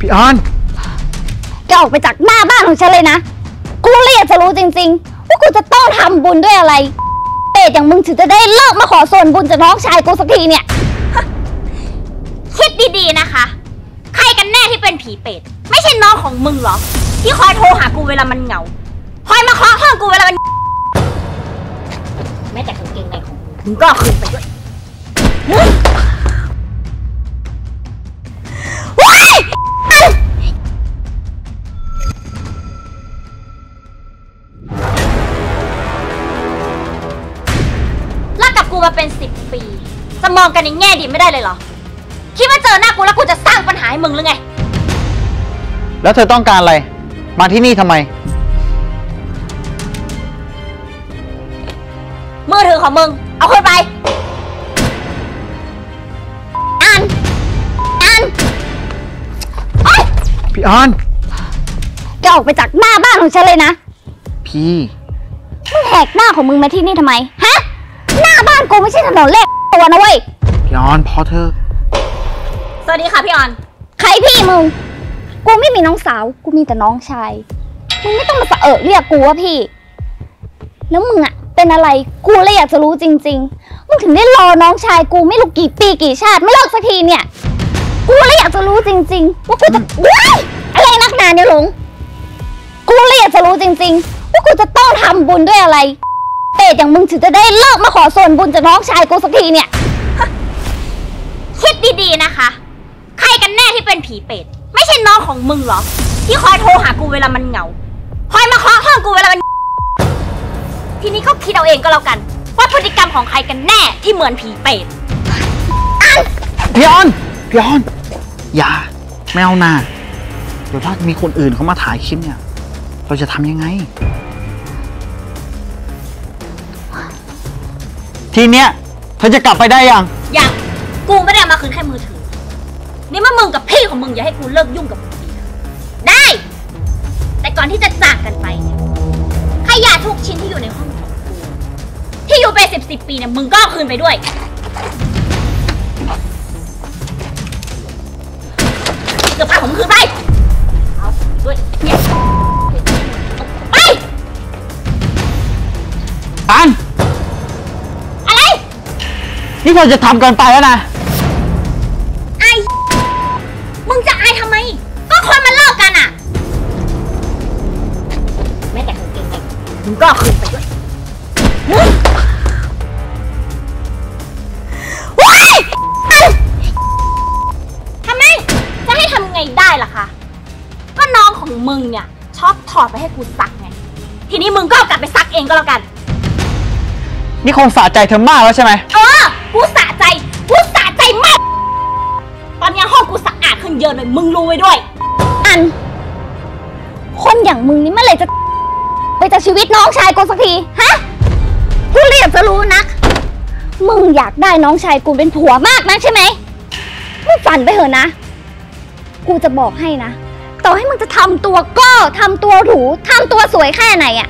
พี่ออน แกออกไปจากหน้าบ้านของฉันเลยนะ กูเลยอยากจะรู้จริงๆ ว่ากูจะต้องทำบุญด้วยอะไร เปรตอย่างมึงถึงจะได้เลิกมาขอส่วนบุญจากน้องชายกูสักทีเนี่ย คิดดีๆนะคะ ใครกันแน่ที่เป็นผีเปรตไม่ใช่น้องของมึงเหรอ ที่คอยโทรหากูเวลามันเหงา คอยมาเคาะห้องกูเวลามัน แม้แต่กางเกงในของมึงมึงก็เอาคืนไปด้วยว้ มาเป็นสิบปี จะมองกันในแง่ดีไม่ได้เลยเหรอ คิดว่าเจอหน้ากูแล้วกูจะสร้างปัญหาให้มึงหรือไง แล้วเธอต้องการอะไร มาที่นี่ทำไม มือถือของมึง เอาขึ้นไป อัน อันโอ๊ยพี่ออน แกออกไปจากหน้าบ้านของฉันเลยนะ พี่มึงแหกหน้าของมึงมาที่นี่ทำไม ฮะหน้าบ้านกูไม่ใช่ถนนเล็กตัวนะเว้ย พี่ออนพอเธอะสวัสดีค่ะพี่ออน ใครพี่มึง กูไม่มีน้องสาว กูมีแต่น้องชาย มึงไม่ต้องมาสะเอะเรียกกูว่าพี่ แล้วมึงอะเป็นอะไร กูเลยอยากจะรู้จริง ๆ มึงถึงได้รอน้องชาย กูไม่รู้กี่ปีกี่ชาติ ไม่เลิกสักทีเนี่ย กูเลยอยากจะรู้จริง ๆ ว่ากูจะว้ายอะไรนักหนาเนี่ยหลง กูเลยอยากจะรู้จริง ๆ ว่ากูจะต้องทำบุญด้วยอะไรเป รตอย่างมึงถึงจะได้เลิกมาขอส่วนบุญจากน้องชายกูสักทีเนี่ย คิดดีๆนะคะ ใครกันแน่ที่เป็นผีเปรตไม่ใช่น้องของมึงเหรอที่คอยโทรหากูเวลามันเหงา คอยมาเคาะห้องกูเวลามัน ทีนี้ก็คิดเอาเองก็แล้วกัน ว่าพฤติกรรมของใครกันแน่ที่เหมือนผีเปรตพี่ออนพี่ออนอย่าไม่เอานาเดี๋ยวถ้ามีคนอื่นเขามาถ่ายคลิปเนี่ย เราจะทำยังไง ทีเนี้ยเธอจะกลับไปได้ยังอย่างกูไม่ได้เอามาคืนแค่มือถือ นี่มามึงกับพี่ของมึงอย่าให้กูเลิกยุ่งกับมึงดีนะได้ แต่ก่อนที่จะจากกันไปเนี่ยขยะทุกชิ้นที่อยู่ในห้องของกูที่อยู่ไปสิบสิบปีเนี่ยมึงก็เอาคืนไปด้วยเสื้อผ้าของมึงคืนไป เอาด้วยเนี่ย ไปอัน นี่เธอจะทำเกินไปแล้วนะ ไอายมึงจะอายทำไม ก็คนมันเลิกกันอะแม้แต่กางเกงในมึงก็เอาคืนไปด้วยว้ายทำไม จะให้ทำไงได้ล่ะคะก็น้องของมึงเนี่ยชอบถอดไปให้กูซักไง ทีนี้มึงก็เอากลับไปซักเองก็แล้วกัน นี่คงสะใจเธอมากแล้วใช่ไหม เออ กูสะใจ กูสะใจมาก ตอนนี้ห้องกูสะอาดขึ้นเยอะเลย มึงรู้ไว้ด้วย อัน คนอย่างมึงนี่เมื่อไหร่จะ ไปจากชีวิตน้องชายกูสักที ฮะ กูเลยอยากจะรู้นัก มึงอยากได้น้องชายกูเป็นผัวมากนะใช่ไหมมึงฝันไปเถอะนะ กูจะบอกให้นะ ต่อให้มึงจะทำตัวก็ทำตัวหรูทำตัวสวยแค่ไหนอะ่ะ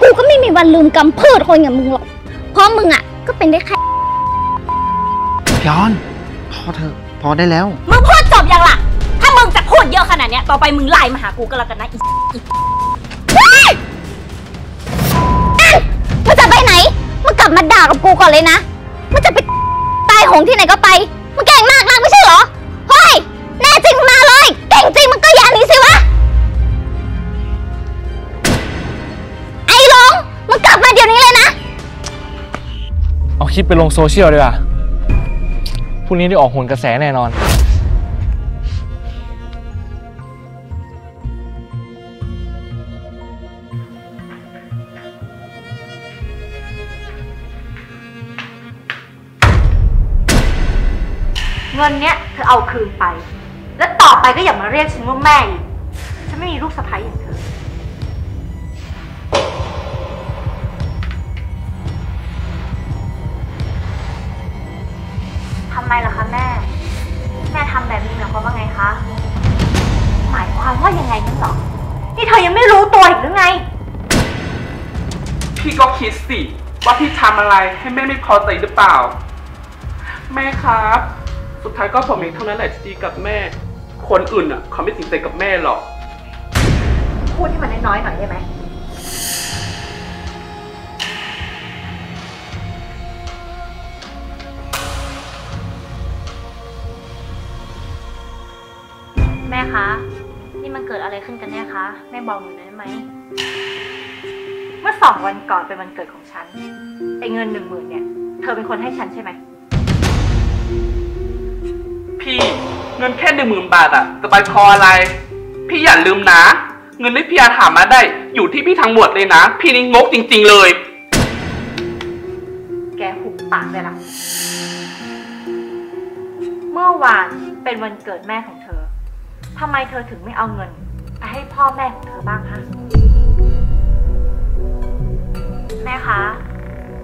กูก็ไม่มีวันลืมกำพืชคนอย่างมึงหรอก เพราะมึงอะ่ะ ก็เป็นได้แค่ พี่ออน พอเธอะพอได้แล้ว มึงพูดจบยังล่ะ ถ้ามึงจะพูดเยอะขนาดเนี้ย ต่อไปมึงไลน์มาหากูก็แล้วกันนะอีอีมึงจะไปไหน มึงกลับมาด่ากับกูก่อนเลยนะ มึงจะไปตายโหงที่ไหนก็ไป มึงเก่งมากนักไม่ใช่เหรอ เฮ้ย แน่จริงมาเลย เก่งจริงมึงก็อย่าหนีสิวะ ไอ้หลงมึงกลับมาเดี๋ยวนี้เลยนะ เอาคลิปไปลงโซเชียลดีกว่า พรุ่งนี้ได้ออกหนกระแสแน่นอน เงินเนี้ยเธอเอาคืนไป แล้วต่อไปก็อย่ามาเรียกฉันว่าแม่อีก ฉันไม่มีลูกสะใภ้อย่างเธอ ยความว่ายังไงนั่นหรอ นี่เธอยังไม่รู้ตัวอีกหรือไง พี่ก็คิดสิ ว่าพี่ทำอะไรให้แม่ไม่พอใจหรือเปล่า แม่ครับ สุดท้ายก็ผมเองเท่านั้นแหละที่ดีกับแม่ คนอื่นอะ เขาไม่จริงใจกับแม่หรอก พูดให้มันน้อยๆหน่อยได้ไหม แม่คะนี่มันเกิดอะไรขึ้นกันแน่คะแม่บอกหนูหน่อยได้ไหม เมื่อสองวันก่อนเป็นวันเกิดของฉันไอ้เงินหนึ่งหมื่นเนี่ย เธอเป็นคนให้ฉันใช่ไหม พี่เงินแค่หนึ่งหมื่นบาทอะจะไปพออะไร พี่อย่าลืมนะ เงินที่พี่อาถามมาได้ อยู่ที่พี่ทั้งหมดเลยนะ พี่นี่งกจริง ๆเลย แกหุบปากเลยล่ะ เมื่อวานเป็นวันเกิดแม่ของเธอทำไมเธอถึงไม่เอาเงินไป ให้พ่อแม่ของเธอบ้างฮะแม่คะ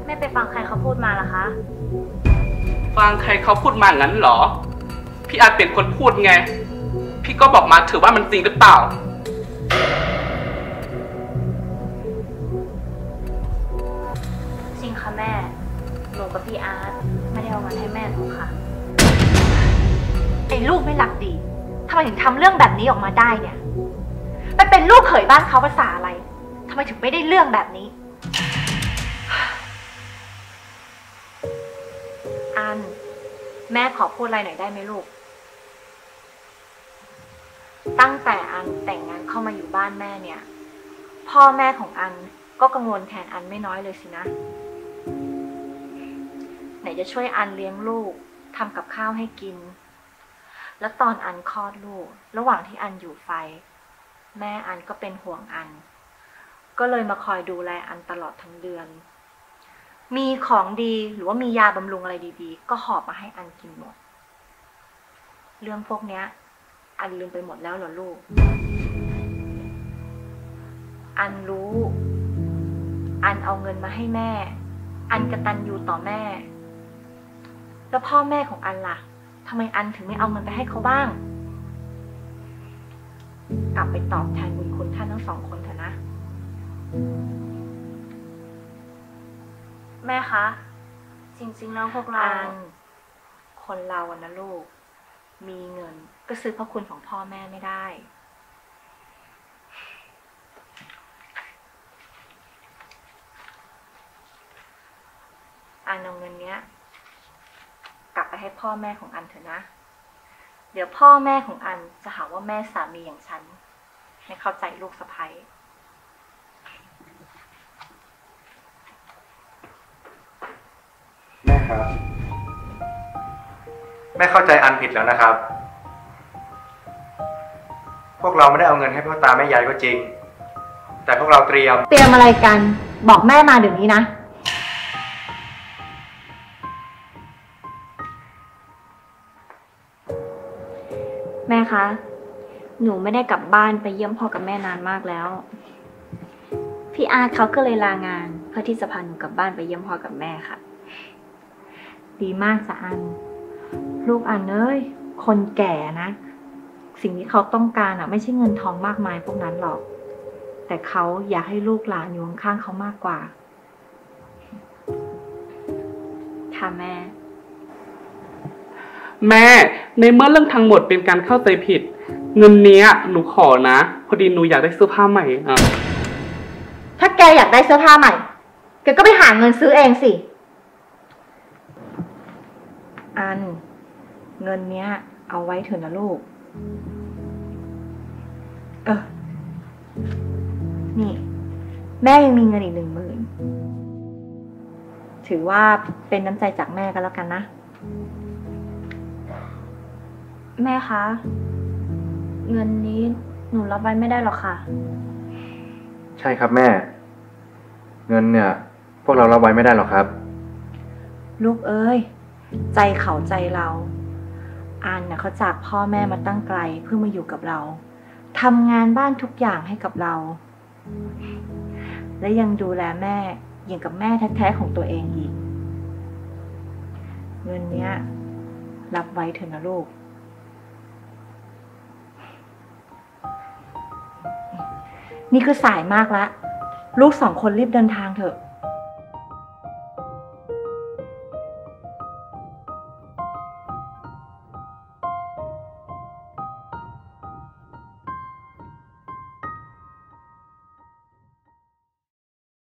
แม่ไปฟังใครเขาพูดมาล่ะคะ ฟังใครเขาพูดมางั้นเหรอ พี่อาจเป็นคนพูดไง พี่ก็บอกมาถือว่ามันจริงหรือเปล่า จริงค่ะแม่ หนูกับพี่อาร์ตไม่ได้เอาเงินให้แม่หนูค่ะ ไอ้ลูกไม่หลักดีทำไมถึงทำเรื่องแบบนี้ออกมาได้เนี่ย มันเป็นลูกเขยบ้านเขาภาษาอะไรทำไมถึงไม่ได้เรื่องแบบนี้ อัน แม่ขอพูดอะไรหน่อยได้ไหมลูก ตั้งแต่อันแต่งงานเข้ามาอยู่บ้านแม่เนี่ย พ่อแม่ของอันก็กังวลแทนอันไม่น้อยเลยสินะ ไหนจะช่วยอันเลี้ยงลูกทำกับข้าวให้กิน แล้วตอนอันคลอดลูก ระหว่างที่อันอยู่ไฟ แม่อันก็เป็นห่วงอัน ก็เลยมาคอยดูแลอันตลอดทั้งเดือน มีของดีหรือว่ามียาบำรุงอะไรดีๆ ก็หอบมาให้อันกินหมด เรื่องพวกเนี้ย อันลืมไปหมดแล้วเหรอลูก อันรู้ อันเอาเงินมาให้แม่ อันกระตันยูต่อแม่ แล้วพ่อแม่ของอันล่ะทำไมอันถึงไม่เอาเงินไปให้เขาบ้าง กลับไปตอบแทนบุญคุณท่านทั้งสองคนเถอะนะ แม่คะ จริงๆแล้วพวกเราอันคนเราอะนะลูก มีเงินก็ซื้อพระคุณของพ่อแม่ไม่ได้ อันเอาเงินเนี้ย กลับไปให้พ่อแม่ของอันเถอะนะ เดี๋ยวพ่อแม่ของอันจะหาว่าแม่สามีอย่างฉัน ไม่เข้าใจลูกสะใภ้แม่ครับ แม่เข้าใจอันผิดแล้วนะครับ พวกเราไม่ได้เอาเงินให้พ่อตาแม่ยายก็จริง แต่พวกเราเตรียม เตรียมอะไรกัน บอกแม่มาเดี๋ยวนี้นะ แม่คะ หนูไม่ได้กลับบ้านไปเยี่ยมพ่อกับแม่นานมากแล้ว พี่อาร์ตเขาก็เลยลางาน เพื่อที่จะพาหนูกลับบ้านไปเยี่ยมพ่อกับแม่ค่ะ ดีมากสะอัน ลูกอันเอ้ย คนแก่นะ สิ่งที่เขาต้องการอะ ไม่ใช่เงินทองมากมายพวกนั้นหรอก แต่เขาอยากให้ลูกหลานอยู่ข้างๆเขามากกว่า ค่ะแม่ แม่ในเมื่อเรื่องทั้งหมดเป็นการเข้าใจผิด เงินเนี้ยหนูขอนะ พอดีหนูอยากได้เสื้อผ้าใหม่อะถ้าแกอยากได้เสื้อผ้าใหม่ แกก็ไปหาเงินซื้อเองสิ อัน เงินเนี้ย เอาไว้เถอะนะลูก เออ นี่ แม่ยังมีเงินอีกหนึ่งหมื่น ถือว่าเป็นน้ำใจจากแม่ก็แล้วกันนะ แม่คะ เงินนี้หนูรับไว้ไม่ได้หรอกค่ะ ใช่ครับแม่ เงินเนี่ย พวกเรารับไว้ไม่ได้หรอกครับ ลูกเอ้ย ใจเขาใจเราอันน่ะเขาจากพ่อแม่มาตั้งไกลเพื่อมาอยู่กับเราทำงานบ้านทุกอย่างให้กับเรา และยังดูแลแม่อย่างกับแม่แท้ๆของตัวเองอีก เงินเนี้ย รับไว้เถอะนะลูก นี่คือสายมากละ ลูกสองคนรีบเดินทางเถอะ